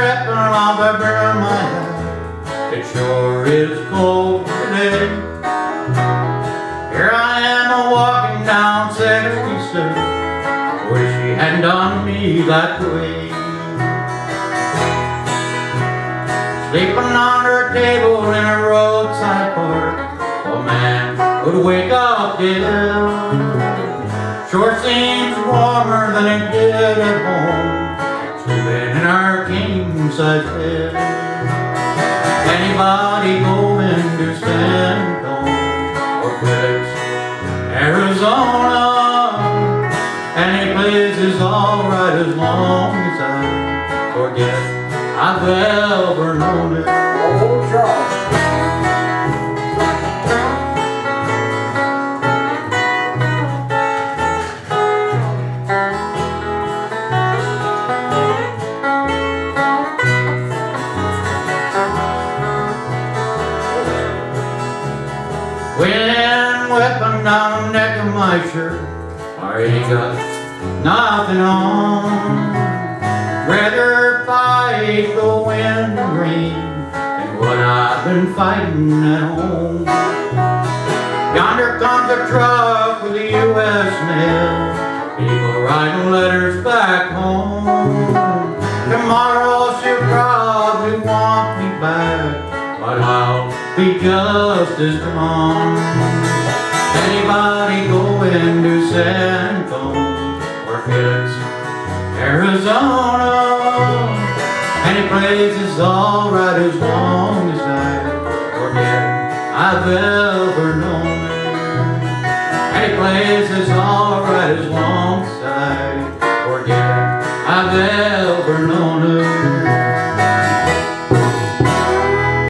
wherever I've ever. It sure is cold today. Here I am a walking down 66. Wish she hadn't done me that way. Sleeping under a table in a roadside park. A man would wake up dead. Sure seems warmer than it did at home size. Anybody going to San Antone or Arizona? Any place is alright as long as I forget I've ever known it. Old Charles. Wind whipping down neck of my shirt. I ain't got nothing on. Rather fight the wind and rain Than what I've been fighting at home. Yonder comes a truck with the U.S. mail. People writing letters back home be just as calm Anybody going to San Antone or Phoenix, Arizona? Any place is alright as long as I forget I've ever known. Any place is alright